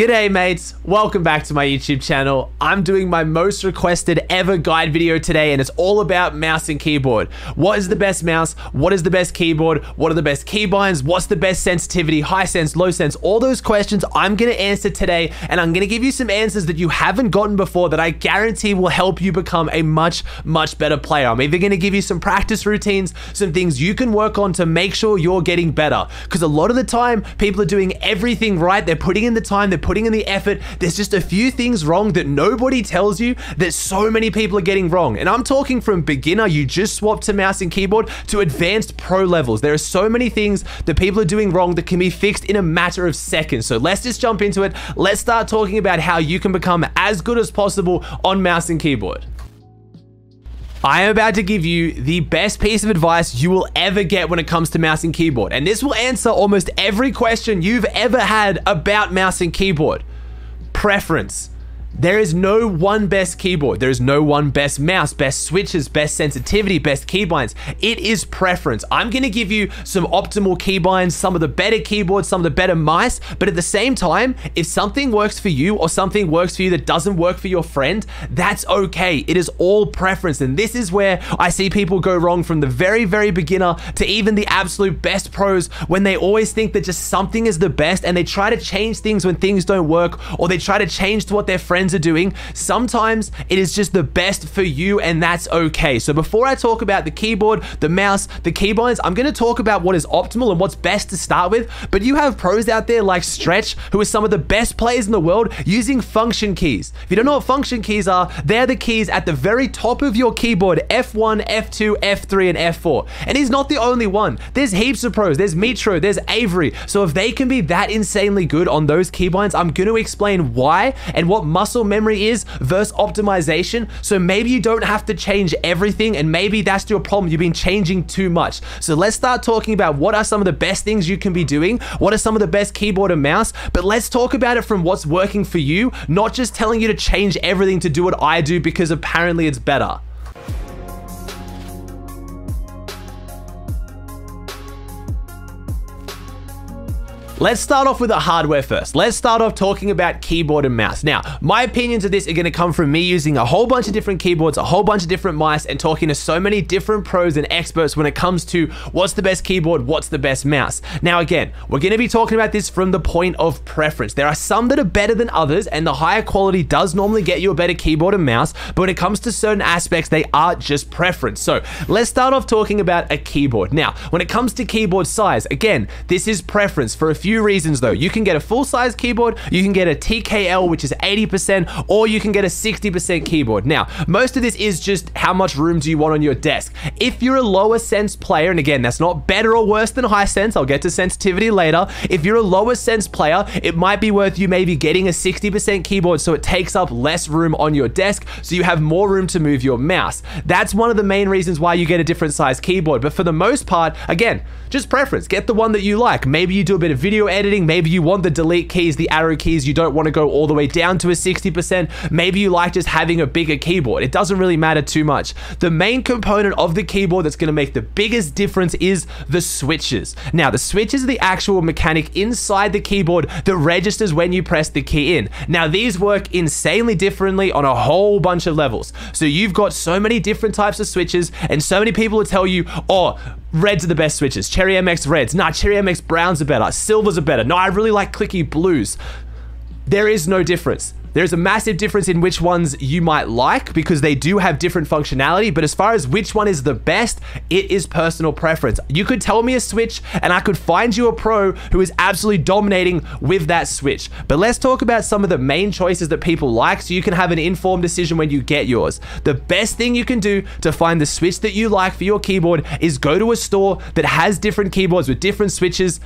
G'day mates, welcome back to my YouTube channel. I'm doing my most requested ever guide video today and it's all about mouse and keyboard. What is the best mouse? What is the best keyboard? What are the best keybinds? What's the best sensitivity, high sense, low sense? All those questions I'm gonna answer today and I'm gonna give you some answers that you haven't gotten before that I guarantee will help you become a much, much better player. I'm either gonna give you some practice routines, some things you can work on to make sure you're getting better. Because a lot of the time, people are doing everything right. They're putting in the time, they're putting in the effort. There's just a few things wrong that nobody tells you that so many people are getting wrong. And I'm talking from beginner, you just swapped to mouse and keyboard, to advanced pro levels. There are so many things that people are doing wrong that can be fixed in a matter of seconds. So let's just jump into it. Let's start talking about how you can become as good as possible on mouse and keyboard. I am about to give you the best piece of advice you will ever get when it comes to mouse and keyboard. And this will answer almost every question you've ever had about mouse and keyboard. Preference. There is no one best keyboard. There is no one best mouse, best switches, best sensitivity, best keybinds. It is preference. I'm going to give you some optimal keybinds, some of the better keyboards, some of the better mice, but at the same time, if something works for you or something works for you that doesn't work for your friend, that's okay. It is all preference. And this is where I see people go wrong from the very, very beginner to even the absolute best pros when they always think that just something is the best and they try to change things when things don't work or they try to change to what their friends friends are doing. Sometimes it is just the best for you and that's okay. So before I talk about the keyboard, the mouse, the keybinds, I'm going to talk about what is optimal and what's best to start with. But you have pros out there like Stretch, who are some of the best players in the world using function keys. If you don't know what function keys are, they're the keys at the very top of your keyboard, F1, F2, F3, and F4. And he's not the only one. There's heaps of pros. There's Mitro, there's Avery. So if they can be that insanely good on those keybinds, I'm going to explain why and what must muscle memory is versus optimization. So maybe you don't have to change everything and maybe that's your problem. You've been changing too much. So let's start talking about what are some of the best things you can be doing? What are some of the best keyboard and mouse? But let's talk about it from what's working for you, not just telling you to change everything to do what I do because apparently it's better. Let's start off with the hardware first. Let's start off talking about keyboard and mouse. Now, my opinions of this are gonna come from me using a whole bunch of different keyboards, a whole bunch of different mice, and talking to so many different pros and experts when it comes to what's the best keyboard, what's the best mouse. Now, again, we're gonna be talking about this from the point of preference. There are some that are better than others, and the higher quality does normally get you a better keyboard and mouse, but when it comes to certain aspects, they are just preference. So let's start off talking about a keyboard. Now, when it comes to keyboard size, again, this is preference for a few few reasons though. You can get a full size keyboard, you can get a TKL, which is 80%, or you can get a 60% keyboard. Now, most of this is just how much room do you want on your desk. If you're a lower sense player, and again, that's not better or worse than high sense, I'll get to sensitivity later. If you're a lower sense player, it might be worth you maybe getting a 60% keyboard so it takes up less room on your desk, so you have more room to move your mouse. That's one of the main reasons why you get a different size keyboard. But for the most part, again, just preference. Get the one that you like. Maybe you do a bit of video editing. Maybe you want the delete keys, the arrow keys. You don't want to go all the way down to a 60%. Maybe you like just having a bigger keyboard. It doesn't really matter too much. The main component of the keyboard that's going to make the biggest difference is the switches. Now, the switches are the actual mechanic inside the keyboard that registers when you press the key in. Now, these work insanely differently on a whole bunch of levels. So you've got so many different types of switches and so many people will tell you, oh, Reds are the best switches. Cherry MX Reds. Nah, Cherry MX Browns are better. Silvers are better. No, I really like clicky blues. There is no difference. There's a massive difference in which ones you might like because they do have different functionality, but as far as which one is the best, it is personal preference. You could tell me a switch and I could find you a pro who is absolutely dominating with that switch. But let's talk about some of the main choices that people like so you can have an informed decision when you get yours. The best thing you can do to find the switch that you like for your keyboard is go to a store that has different keyboards with different switches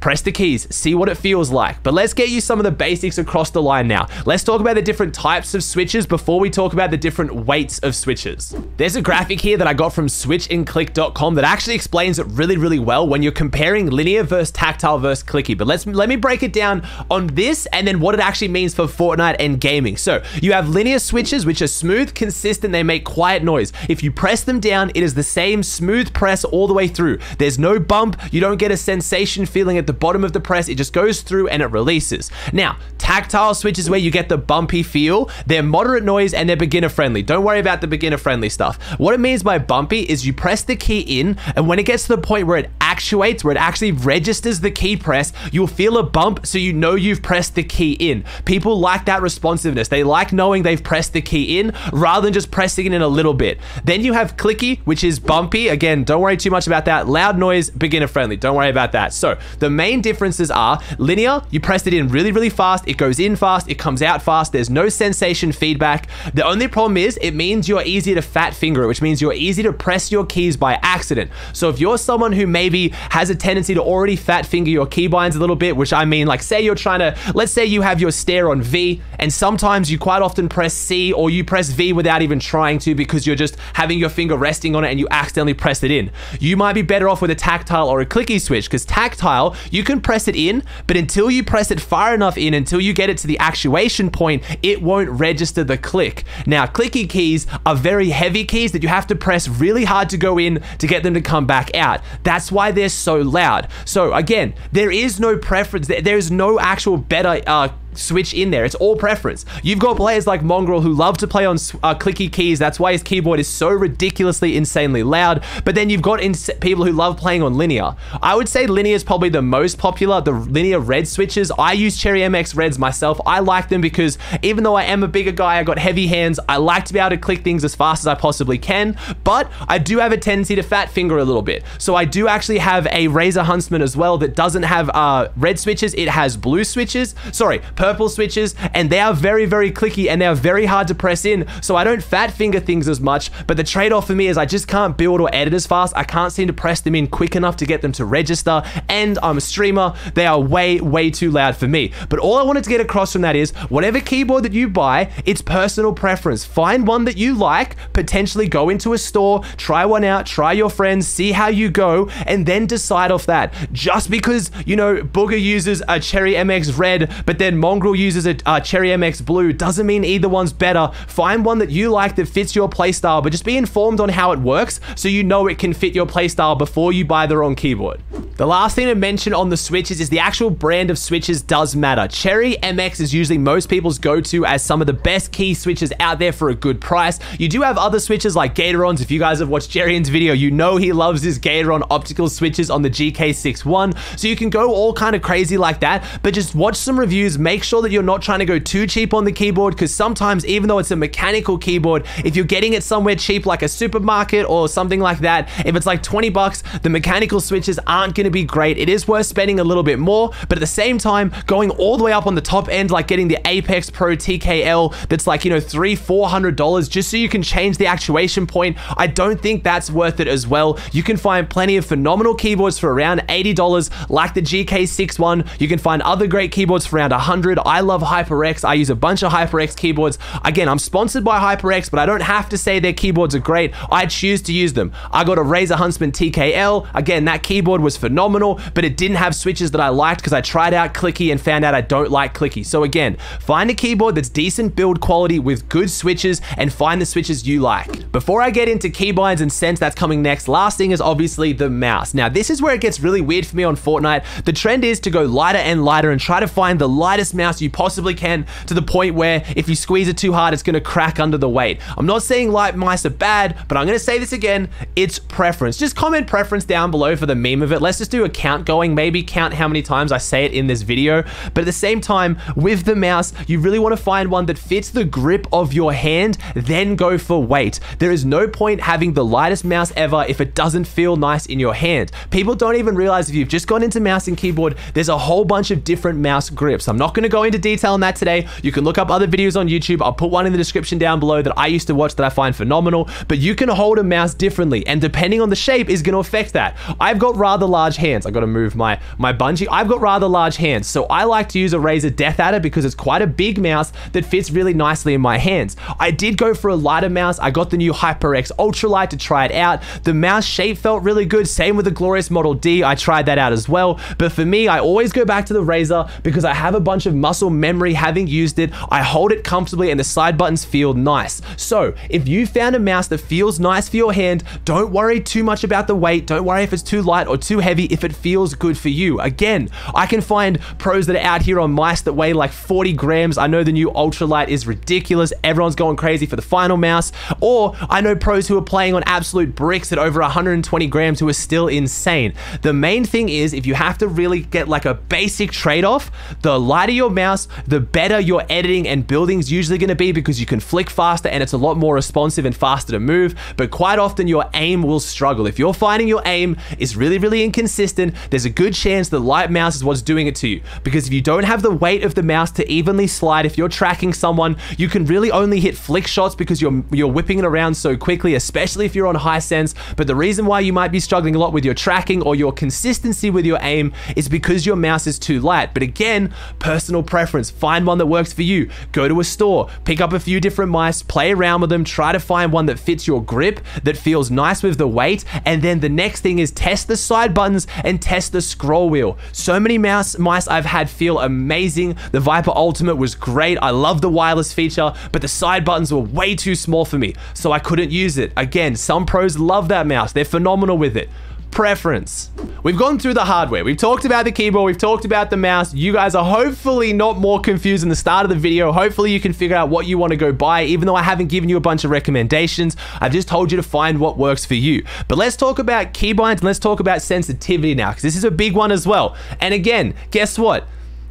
Press the keys, see what it feels like. But let's get you some of the basics across the line now. Let's talk about the different types of switches before we talk about the different weights of switches. There's a graphic here that I got from switchandclick.com that actually explains it really, really well when you're comparing linear versus tactile versus clicky. But let's let me break it down on this and then what it actually means for Fortnite and gaming. So you have linear switches, which are smooth, consistent, they make quiet noise. If you press them down, it is the same smooth press all the way through. There's no bump, you don't get a sensation feeling at the bottom of the press, it just goes through and it releases. Now, tactile switches where you get the bumpy feel, they're moderate noise and they're beginner friendly. Don't worry about the beginner friendly stuff. What it means by bumpy is you press the key in and when it gets to the point where it actuates, where it actually registers the key press, you'll feel a bump so you know you've pressed the key in. People like that responsiveness. They like knowing they've pressed the key in rather than just pressing it in a little bit. Then you have clicky, which is bumpy. Again, don't worry too much about that. Loud noise, beginner friendly. Don't worry about that. So the main differences are linear, you press it in really, really fast. It goes in fast. It comes out fast. There's no sensation feedback. The only problem is it means you're easier to fat finger it, which means you're easy to press your keys by accident. So if you're someone who maybe has a tendency to already fat finger your keybinds a little bit, which I mean, like say you're trying to, let's say you have your stair on V and sometimes you quite often press C or you press V without even trying to because you're just having your finger resting on it and you accidentally press it in. You might be better off with a tactile or a clicky switch because tactile, you can press it in, but until you press it far enough in, until you get it to the actuation point, it won't register the click. Now, clicky keys are very heavy keys that you have to press really hard to go in to get them to come back out. That's why they're so loud. So again, there is no preference. There's no actual better uh, switch in there. It's all preference. You've got players like Mongraal who love to play on uh, clicky keys. That's why his keyboard is so ridiculously insanely loud. But then you've got people who love playing on linear. I would say linear is probably the most popular, the linear red switches. I use Cherry MX Reds myself. I like them because even though I am a bigger guy, I got heavy hands, I like to be able to click things as fast as I possibly can, but I do have a tendency to fat finger a little bit. So I do actually have a Razer Huntsman as well that doesn't have uh, red switches. It has blue switches. Sorry, purple switches, and they are very, very clicky and they are very hard to press in. So I don't fat finger things as much, but the trade-off for me is I just can't build or edit as fast. I can't seem to press them in quick enough to get them to register, and I'm a streamer. They are way, way too loud for me. But all I wanted to get across from that is whatever keyboard that you buy, it's personal preference. Find one that you like, potentially go into a store, try one out, try your friends, see how you go, and then decide off that. Just because, you know, Bugha uses a Cherry MX Red, but then Mong Mongraal uses a uh, Cherry MX Blue doesn't mean either one's better. Find one that you like that fits your playstyle, but just be informed on how it works so you know it can fit your playstyle before you buy the wrong keyboard. The last thing to mention on the switches is the actual brand of switches does matter. Cherry MX is usually most people's go-to as some of the best key switches out there for a good price. You do have other switches like Gateron's. If you guys have watched Jerian's video, you know he loves his Gateron optical switches on the GK61. So you can go all kind of crazy like that, but just watch some reviews, make sure that you're not trying to go too cheap on the keyboard because sometimes even though it's a mechanical keyboard, if you're getting it somewhere cheap like a supermarket or something like that, if it's like 20 bucks, the mechanical switches aren't going to be great. It is worth spending a little bit more, but at the same time, going all the way up on the top end, like getting the Apex Pro TKL that's like, you know, three, four hundred dollars just so you can change the actuation point. I don't think that's worth it as well. You can find plenty of phenomenal keyboards for around $80, like the GK61. You can find other great keyboards for around 100 I love HyperX. I use a bunch of HyperX keyboards. Again, I'm sponsored by HyperX, but I don't have to say their keyboards are great. I choose to use them. I got a Razer Huntsman TKL. Again, that keyboard was phenomenal, but it didn't have switches that I liked because I tried out Clicky and found out I don't like Clicky. So again, find a keyboard that's decent build quality with good switches and find the switches you like. Before I get into keybinds and sense that's coming next, last thing is obviously the mouse. Now, this is where it gets really weird for me on Fortnite. The trend is to go lighter and lighter and try to find the lightest mouse you possibly can to the point where if you squeeze it too hard, it's going to crack under the weight. I'm not saying light mice are bad, but I'm going to say this again. It's preference. Just comment preference down below for the meme of it. Let's just do a count going, maybe count how many times I say it in this video. But at the same time, with the mouse, you really want to find one that fits the grip of your hand, then go for weight. There is no point having the lightest mouse ever if it doesn't feel nice in your hand. People don't even realize if you've just gone into mouse and keyboard, there's a whole bunch of different mouse grips. I'm not going to go into detail on that today. You can look up other videos on YouTube. I'll put one in the description down below that I used to watch that I find phenomenal, but you can hold a mouse differently and depending on the shape is going to affect that. I've got rather large hands. I've got to move my, my bungee. I've got rather large hands, so I like to use a Razer Death Adder because it's quite a big mouse that fits really nicely in my hands. I did go for a lighter mouse. I got the new HyperX Ultralight to try it out. The mouse shape felt really good. Same with the Glorious Model D. I tried that out as well. But for me, I always go back to the Razer because I have a bunch of muscle memory having used it. I hold it comfortably and the side buttons feel nice. So if you found a mouse that feels nice for your hand, don't worry too much about the weight. Don't worry if it's too light or too heavy if it feels good for you. Again, I can find pros that are out here on mice that weigh like 40 grams. I know the new ultralight is ridiculous. Everyone's going crazy for the final mouse. Or I know pros who are playing on absolute bricks at over 120 grams who are still insane. The main thing is if you have to really get like a basic trade-off, the lighter your mouse, the better your editing and building is usually going to be because you can flick faster and it's a lot more responsive and faster to move. But quite often your aim will struggle. If you're finding your aim is really, really inconsistent, there's a good chance the light mouse is what's doing it to you. Because if you don't have the weight of the mouse to evenly slide, if you're tracking someone, you can really only hit flick shots because you're you're whipping it around so quickly, especially if you're on high sense. But the reason why you might be struggling a lot with your tracking or your consistency with your aim is because your mouse is too light. But again, personal preference. Find one that works for you. Go to a store, pick up a few different mice, play around with them, try to find one that fits your grip, that feels nice with the weight, and then the next thing is test the side buttons and test the scroll wheel. So many mouse mice I've had feel amazing. The Viper Ultimate was great. I love the wireless feature, but the side buttons were way too small for me, so I couldn't use it. Again, some pros love that mouse. They're phenomenal with it preference. We've gone through the hardware. We've talked about the keyboard. We've talked about the mouse. You guys are hopefully not more confused in the start of the video. Hopefully you can figure out what you want to go buy, even though I haven't given you a bunch of recommendations. I've just told you to find what works for you. But let's talk about keybinds and let's talk about sensitivity now, because this is a big one as well. And again, guess what?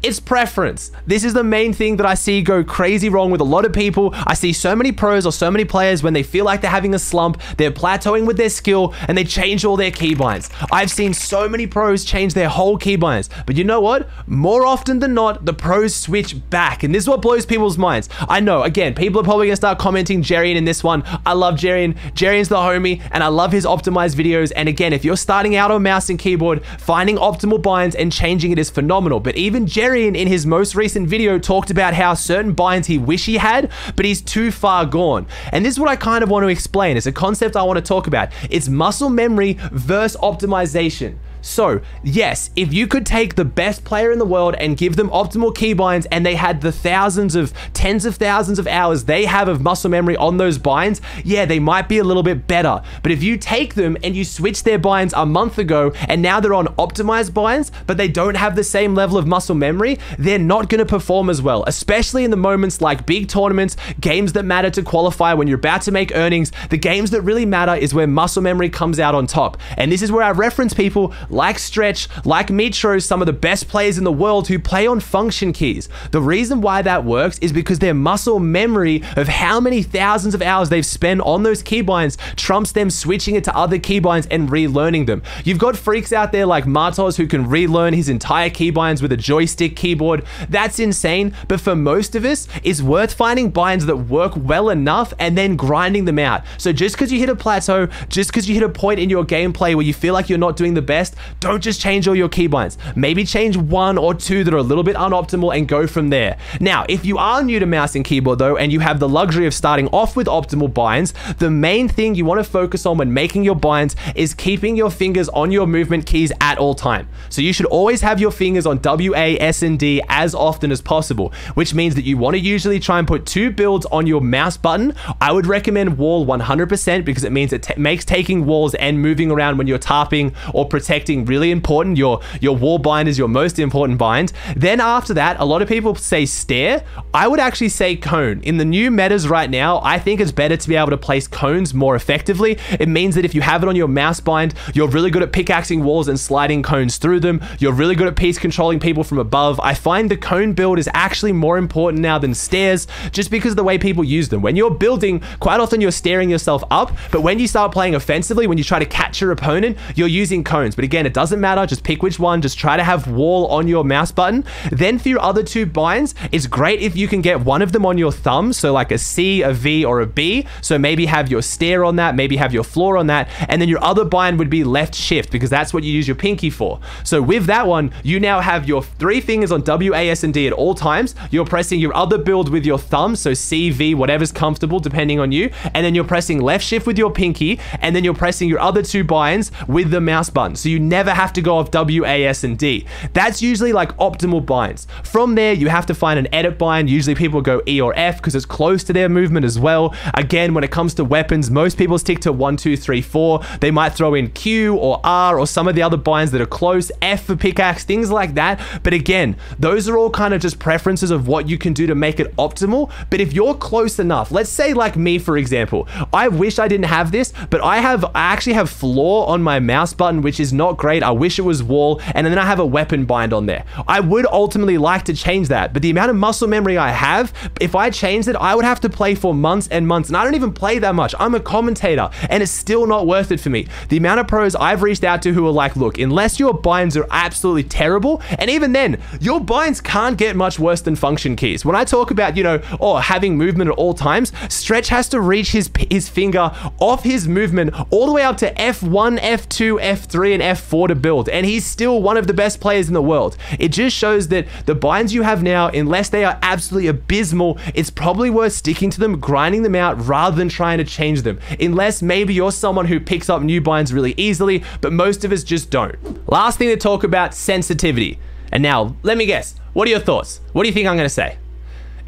It's preference. This is the main thing that I see go crazy wrong with a lot of people. I see so many pros or so many players when they feel like they're having a slump, they're plateauing with their skill, and they change all their keybinds. I've seen so many pros change their whole keybinds. But you know what? More often than not, the pros switch back. And this is what blows people's minds. I know, again, people are probably gonna start commenting Jerian in this one. I love Jerian. Jerian's the homie, and I love his optimized videos. And again, if you're starting out on mouse and keyboard, finding optimal binds and changing it is phenomenal. But even Jerian In his most recent video, talked about how certain binds he wish he had, but he's too far gone. And this is what I kind of want to explain. It's a concept I want to talk about. It's muscle memory versus optimization. So, yes, if you could take the best player in the world and give them optimal keybinds and they had the thousands of, tens of thousands of hours they have of muscle memory on those binds, yeah, they might be a little bit better. But if you take them and you switch their binds a month ago and now they're on optimized binds, but they don't have the same level of muscle memory, they're not going to perform as well, especially in the moments like big tournaments, games that matter to qualify when you're about to make earnings. The games that really matter is where muscle memory comes out on top. And this is where I reference people like Stretch, like Mitro, some of the best players in the world who play on function keys. The reason why that works is because their muscle memory of how many thousands of hours they've spent on those keybinds trumps them switching it to other keybinds and relearning them. You've got freaks out there like Martoz who can relearn his entire keybinds with a joystick keyboard. That's insane, but for most of us, it's worth finding binds that work well enough and then grinding them out. So just because you hit a plateau, just because you hit a point in your gameplay where you feel like you're not doing the best, don't just change all your keybinds. Maybe change one or two that are a little bit unoptimal and go from there. Now, if you are new to mouse and keyboard though, and you have the luxury of starting off with optimal binds, the main thing you want to focus on when making your binds is keeping your fingers on your movement keys at all time. So you should always have your fingers on W, A, S, and D as often as possible, which means that you want to usually try and put two builds on your mouse button. I would recommend wall 100% because it means it makes taking walls and moving around when you're tapping or protecting really important. Your your wall bind is your most important bind. Then after that, a lot of people say stair. I would actually say cone. In the new metas right now, I think it's better to be able to place cones more effectively. It means that if you have it on your mouse bind, you're really good at pickaxing walls and sliding cones through them. You're really good at piece controlling people from above. I find the cone build is actually more important now than stairs just because of the way people use them. When you're building, quite often you're staring yourself up, but when you start playing offensively, when you try to catch your opponent, you're using cones. But again, it doesn't matter. Just pick which one. Just try to have wall on your mouse button. Then for your other two binds, it's great if you can get one of them on your thumb. So like a C, a V, or a B. So maybe have your stair on that, maybe have your floor on that. And then your other bind would be left shift because that's what you use your pinky for. So with that one, you now have your three fingers on W, A, S, and D at all times. You're pressing your other build with your thumb. So C, V, whatever's comfortable depending on you. And then you're pressing left shift with your pinky. And then you're pressing your other two binds with the mouse button. So you never have to go off W, A, S, and D. That's usually like optimal binds. From there, you have to find an edit bind. Usually people go E or F because it's close to their movement as well. Again, when it comes to weapons, most people stick to one, two, three, four. They might throw in Q or R or some of the other binds that are close, F for pickaxe, things like that. But again, those are all kind of just preferences of what you can do to make it optimal. But if you're close enough, let's say like me, for example, I wish I didn't have this, but I have, I actually have floor on my mouse button, which is not great. I wish it was wall. And then I have a weapon bind on there. I would ultimately like to change that, but the amount of muscle memory I have, if I changed it, I would have to play for months and months. And I don't even play that much. I'm a commentator and it's still not worth it for me. The amount of pros I've reached out to who are like, look, unless your binds are absolutely terrible, and even then, your binds can't get much worse than function keys. When I talk about, you know, oh, having movement at all times, Stretch has to reach his, his finger off his movement all the way up to F1, F2, F3, and F4 to build. And he's still one of the best players in the world. It just shows that the binds you have now, unless they are absolutely abysmal, it's probably worth sticking to them, grinding them out rather than trying to change them. Unless maybe you're someone who picks up new binds really easily, but most of us just don't. Last thing to talk about sensitivity. And now, let me guess, what are your thoughts? What do you think I'm gonna say?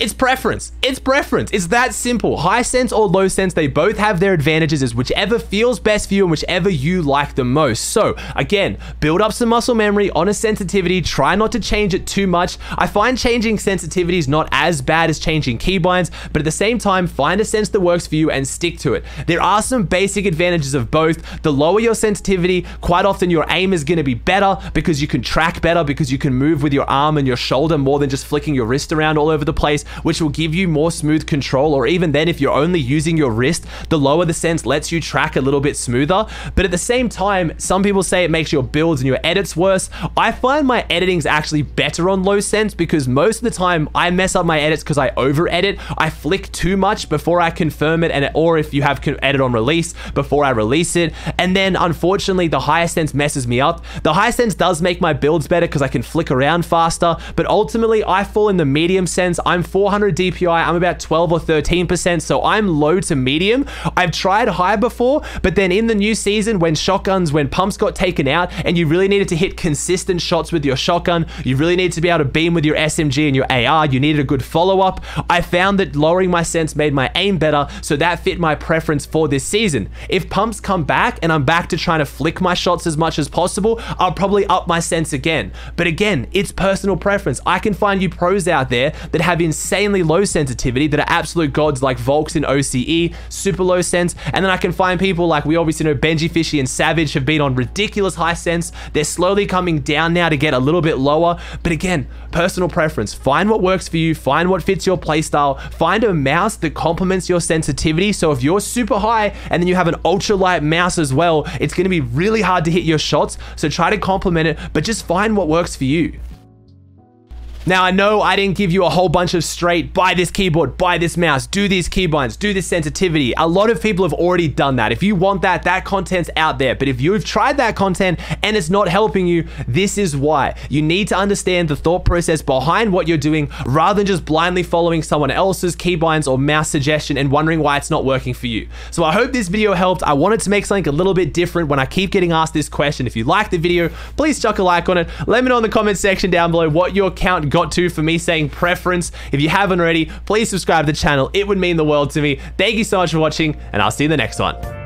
It's preference. It's preference. It's that simple. High sense or low sense, they both have their advantages as whichever feels best for you and whichever you like the most. So again, build up some muscle memory on a sensitivity. Try not to change it too much. I find changing sensitivities not as bad as changing keybinds, but at the same time, find a sense that works for you and stick to it. There are some basic advantages of both. The lower your sensitivity, quite often your aim is going to be better because you can track better because you can move with your arm and your shoulder more than just flicking your wrist around all over the place which will give you more smooth control, or even then, if you're only using your wrist, the lower the sense lets you track a little bit smoother. But at the same time, some people say it makes your builds and your edits worse. I find my editing's actually better on low sense because most of the time I mess up my edits because I over edit. I flick too much before I confirm it, and or if you have edit on release before I release it. And then unfortunately, the higher sense messes me up. The higher sense does make my builds better because I can flick around faster, but ultimately I fall in the medium sense. I'm 400 DPI, I'm about 12 or 13%, so I'm low to medium. I've tried high before, but then in the new season, when shotguns, when pumps got taken out, and you really needed to hit consistent shots with your shotgun, you really needed to be able to beam with your SMG and your AR, you needed a good follow-up. I found that lowering my sense made my aim better, so that fit my preference for this season. If pumps come back and I'm back to trying to flick my shots as much as possible, I'll probably up my sense again. But again, it's personal preference. I can find you pros out there that have insanely low sensitivity that are absolute gods like Volx in OCE, super low sense, and then I can find people like we obviously know Benjyfishy and Savage have been on ridiculous high sense. They're slowly coming down now to get a little bit lower, but again, personal preference. Find what works for you, find what fits your playstyle, find a mouse that complements your sensitivity. So if you're super high and then you have an ultra light mouse as well, it's going to be really hard to hit your shots. So try to complement it, but just find what works for you. Now, I know I didn't give you a whole bunch of straight, buy this keyboard, buy this mouse, do these keybinds, do this sensitivity. A lot of people have already done that. If you want that, that content's out there. But if you've tried that content and it's not helping you, this is why. You need to understand the thought process behind what you're doing rather than just blindly following someone else's keybinds or mouse suggestion and wondering why it's not working for you. So I hope this video helped. I wanted to make something a little bit different when I keep getting asked this question. If you like the video, please chuck a like on it. Let me know in the comment section down below what your count got to for me saying preference. If you haven't already, please subscribe to the channel. It would mean the world to me. Thank you so much for watching, and I'll see you in the next one.